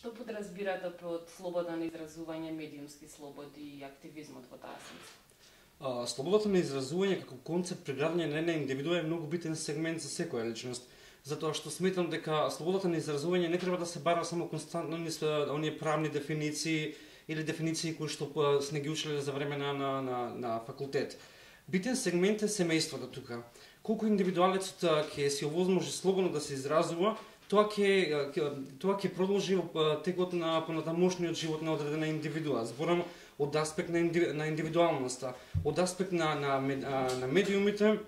Што подразбирате да под слобода на изразување, медиумски слободи и активизмот во таа смисла? Слободата на изразување како концепт придавање на една индивидуа е многу битен сегмент за секоја личност затоа што сметам дека слободата на изразување не треба да се бара само константно низ оние правни дефиниции или дефиниции кои што сме ги учеле за време на, на, на, на факултет. Битен сегмент е семејството тука. Колку индивидуалецот ќе си овозможи слободно да се изразува, тоа ќе тоа ќе продолжи текот на понатамошниот живот на одредена индивидуа. Зборам од аспект на, на индивидуалноста, од аспект на, на, на медиумите,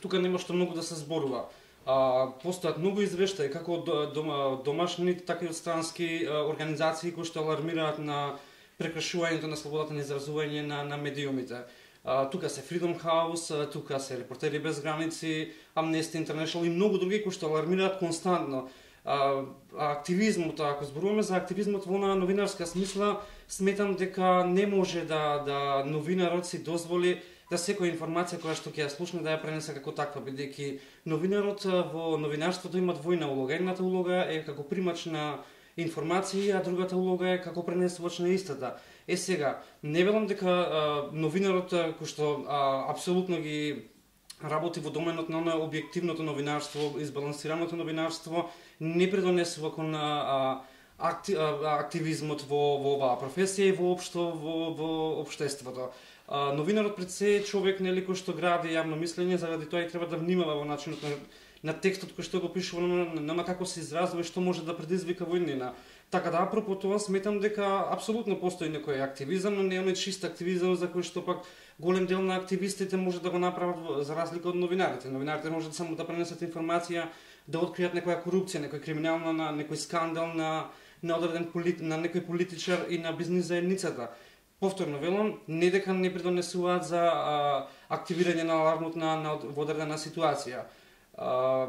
тука нема што многу да се зборува. А, постојат многу извештаи како од домашни, така и од странски организации кои што алармираат на прекршувањето на слободата на изразување на, на медиумите. А, тука се Freedom House, тука се Репортери без граници, Amnesty International и многу други кои што алармираат константно а, активизмот, ако зборуваме за активизмот во на новинарска смисла, сметам дека не може да да новинарот си дозволи да секоја информација која што ќе ја слушне да ја пренесе како таква, бидејќи новинарот во новинарството има двојна улога. Едната улога е како примач на информации, а другата улога е како пренесувач на истата. Е сега, не велам дека а, новинарот кој што а, апсолутно ги работи во доменот на објективното новинарство, избалансираното новинарство, не предонесува кон а, акти, а, активизмот во, во оваа професија и воопшто во, во обштеството. А, новинарот пред се е човек нели кој што гради јавно мислење, заради тоа и треба да внимава во начинот на, на текстот кој што го пишува, на, на, на како се изразува и што може да предизвика војнина. Така да, апропо тоа, сметам дека апсолутно постои некој активизам, но не е чист активизам за кој што пак голем дел на активистите може да го направат за разлика од новинарите. Новинарите може да само да пренесат информација да откријат некоја корупција, некој криминална, на некој скандал на на одреден полит, на некој политичар и на бизнис заедницата. Повторно велам, не дека не придонесуваат за а, активирање на алармот на, на во одредена ситуација. А,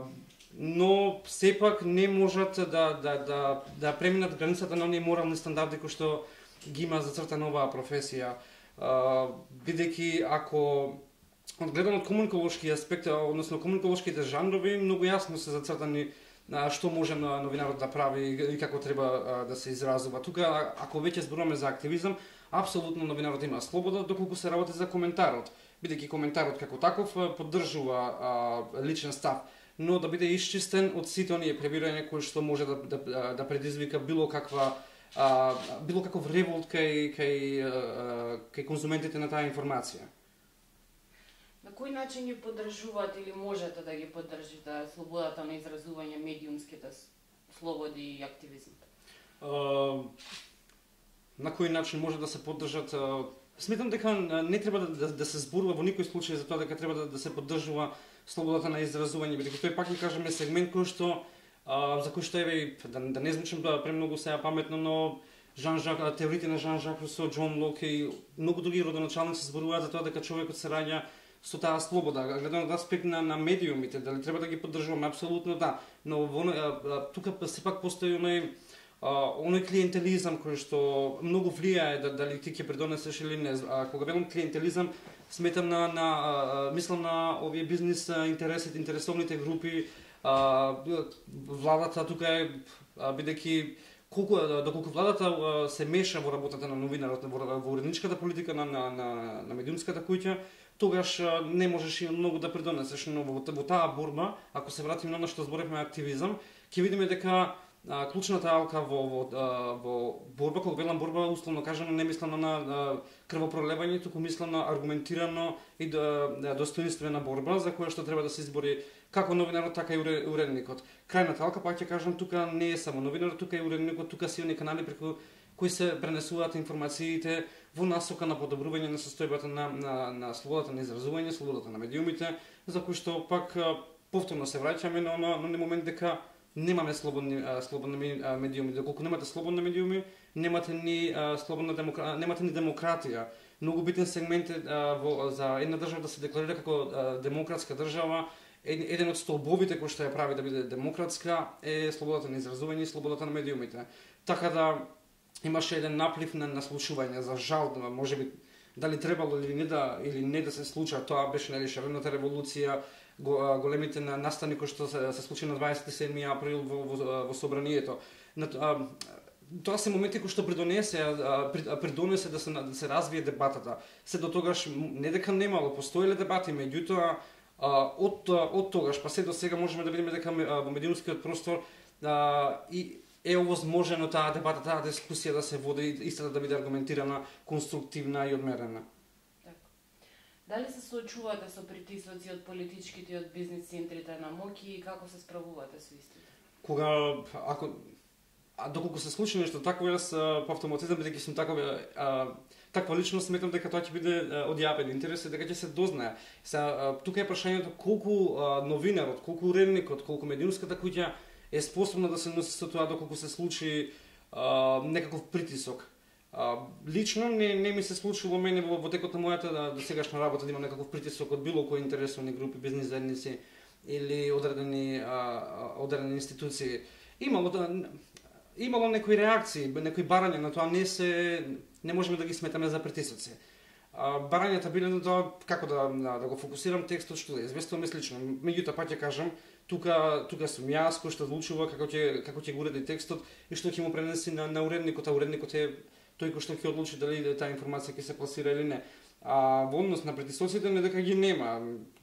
но сепак не можат да, да, да, да преминат границата на оние морални стандарди кои што ги има зацртана оваа професија. бидејќи ако од од комуниколошки аспект, односно комуниколошките жанрови, многу јасно се зацртани на што може на новинарот да прави и како треба да се изразува. Тука, ако веќе зборуваме за активизам, апсолутно новинарот има слобода доколку се работи за коментарот, бидејќи коментарот како таков поддржува а, личен став, но да биде исчистен од сите оние пребирања кои што може да, да, да предизвика било каква а, било каков револт кај кај кај конзументите на таа информација. На кој начин ги поддржуваат или можете да ги поддржите слободата на изразување, медиумските слободи и активизмот? На кој начин може да се поддржат Сметам дека не треба да, да, да се зборува во никој случај за тоа дека треба да, да се поддржува слободата на изразување, бидејќи тој пак ќе кажеме сегмент кој што а, за кој што еве па да, да не звучам да премногу сега паметно, но Жан Жак, теориите на Жан Жак Русо, Џон Лок и многу други родоначалници зборуваат за тоа дека човекот се раѓа со таа слобода, гледано од аспект на, на медиумите, дали треба да ги поддржуваме, апсолутно да, но во, а, тука па сепак постои оној оној клиентелизам кој што многу влијае да, дали ти ќе придонесеш или не. А, кога велам клиентелизам, сметам на, на а, мислам на овие бизнес интересите, интересовните групи, а, владата тука е бидејќи колку доколку владата се меша во работата на новинарот во, во уредничката политика на на на, на медиумската куќа, тогаш не можеш и многу да придонесеш, но во, во таа борба, ако се вратиме на што зборевме активизам, ќе видиме дека а, клучната алка во, во, а, во борба, кога велам борба, условно кажано, не мислам на а, крвопролевање, туку мислам на аргументирано и да, да, достоинствена борба, за која што треба да се избори како новинарот, така и уредникот. Крајната алка, пак ќе кажам, тука не е само новинарот, тука и уредникот, тука си они канали преку кои се пренесуваат информациите во насока на подобрување на состојбата на, на, на слободата на изразување, слободата на медиумите, за кои што пак повторно се враќаме на, на, на момент дека немаме слободни слободни медиуми. Доколку немате слободни медиуми, немате ни слободна демокра... немате ни демократија. Многу битен сегмент е во, за една држава да се декларира како демократска држава, еден од столбовите кои што ја прави да биде демократска е слободата на изразување и слободата на медиумите. Така да имаше еден наплив на наслушување за жал, може би дали требало или не да или не да се случа, тоа беше нели шарената револуција, големите настани кои што се, се случи на 27 април во, во, во собранието. На, а, тоа се моменти кои што придонесе придонесе да се да се развие дебатата. Се до тогаш не дека немало, постоеле дебати, меѓутоа од од тогаш па се до сега можеме да видиме дека во медиумскиот простор а, и е овозможено таа дебата, таа дискусија да се води истата да биде аргументирана, конструктивна и одмерена. Дали се соочувате со притисоци од политичките и од бизнис центрите на моки и како се справувате со истите? Кога ако а доколку се случи нешто такво, јас по автоматизам бидејќи сум таков, а, таква личност сметам дека тоа ќе биде од јавен интерес и дека ќе се дознае. Са тука е прашањето колку а, новинарот, колку уредникот, колку медиумската куќа е способна да се носи со тоа доколку се случи а, некаков притисок. А, лично не, не ми се случило мене во, во текот на мојата да, до сегашна работа да има некаков притисок од било кои интересувани групи, бизнес заедници или одредени а, одредени институции. Имало да имало некои реакции, некои барања на тоа не се не можеме да ги сметаме за притисоци. А, барањата биле на тоа како да, да, да го фокусирам текстот што да известуваме слично. Меѓутоа пак ќе кажам, тука тука сум јас кој што одлучува како ќе како ќе го уреди текстот и што ќе му пренеси на на уредникот, а уредникот е тој кој што ќе одлучи дали да таа информација ќе се пласира или не. А во однос на претисоците не дека ги нема.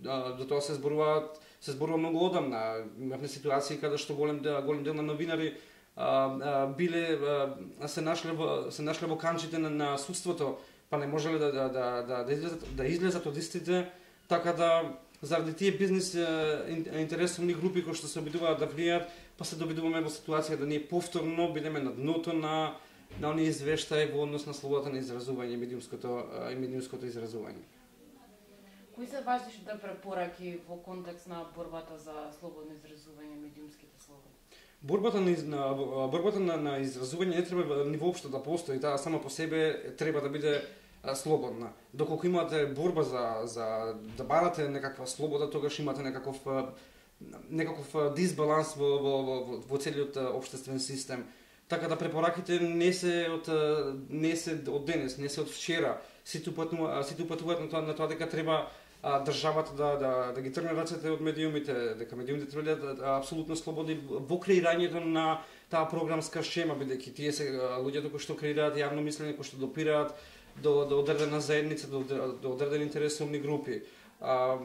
А, до тоа се зборуваат се зборува многу одамна. Имавме ситуации каде што голем голем дел на новинари а, а, биле а, се нашле во се нашле во канчите на, на судството, па не можеле да да да да, да излезат да излезат од истите, така да заради тие бизнес интересни групи кои што се обидуваат да влијат, па се добидуваме во ситуација да ние повторно бидеме на дното на на оние извештаи во однос на слободата на изразување и медиумското и медиумското изразување. Кои се важните препораки во контекст на борбата за слободно изразување медиумските слободи? Борбата на, на борбата на, на изразување не треба ни воопшто да постои, таа сама по себе треба да биде слободна. Доколку имате борба за, за да барате некаква слобода, тогаш имате некаков некаков дисбаланс во, во, во, во целиот општествен систем. Така да препораките не се од не се од денес, не се од вчера. Сите упатнуваат, сите упатуваат на тоа на тоа дека треба а, државата да, да, да ги трне рацете од медиумите, дека медиумите треба да, да апсолутно слободни во креирањето на таа програмска шема, бидејќи тие се луѓето кои што креираат јавно мислење, кои што допираат до, до одредена заедница, до, до одредени интересни групи. А,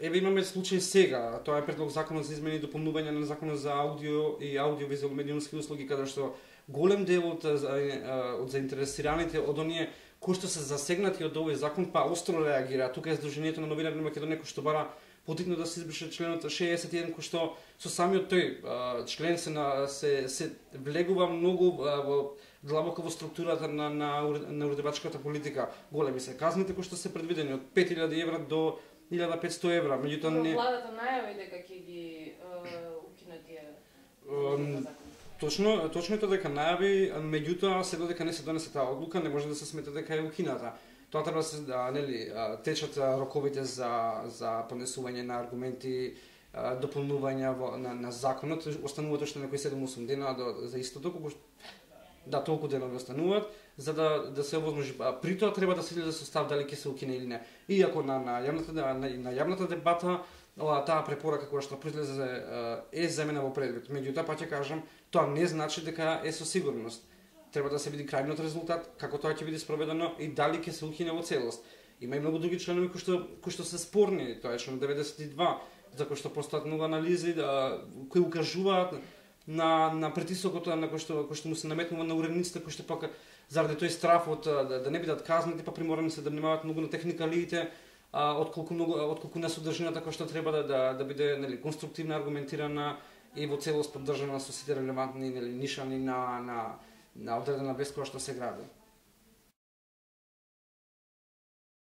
еве имаме случај сега, тоа е предлог законот за измени и дополнување на законот за аудио и аудиовизуелни медиумски услуги, каде што голем дел од, од заинтересираните, од оние кои што се засегнати од овој закон, па остро реагира. Тука е Сдруженијето на новинари на Македонија кој што бара потикно да се избрише членот 61 кој што со самиот тој член се на се се влегува многу во длабоко во структурата на на, на уредбачката политика. Големи се казните кои што се предвидени од 5000 евра до 1500 евра. Меѓутоа не владата најави дека ќе ги укине тие Точно, точно е тоа дека најави, меѓутоа се додека не се донесе таа одлука, не може да се смета дека е укината. Тоа треба да се да, нели течат роковите за за понесување на аргументи, дополнувања во, на, на законот, останува точно некои 7-8 дена до, за истото, кога да толку дена да остануваат, за да да се овозможи. При тоа треба да се излезе да со став дали ќе се укине или не. Иако на на јавната на, на јавната дебата ова таа препорака која што произлезе е земена во предвид. Меѓутоа па ќе кажам, тоа не значи дека е со сигурност. Треба да се види крајниот резултат, како тоа ќе биде спроведено и дали ќе се укине во целост. Има и многу други членови кои што кои што се спорни, тоа е член 92, за кој што постојат многу анализи да, кои укажуваат на на притисокот на кој што кој што му се наметнува на уредниците кои што пак заради тој страф од да, да не бидат казнати па приморани се да внимаваат многу на техникалиите а, отколку многу од колку на содржината која што треба да да, да биде нели конструктивна, аргументирана и во целост поддржана со сите релевантни нели нишани на на на одредена вест која што се гради.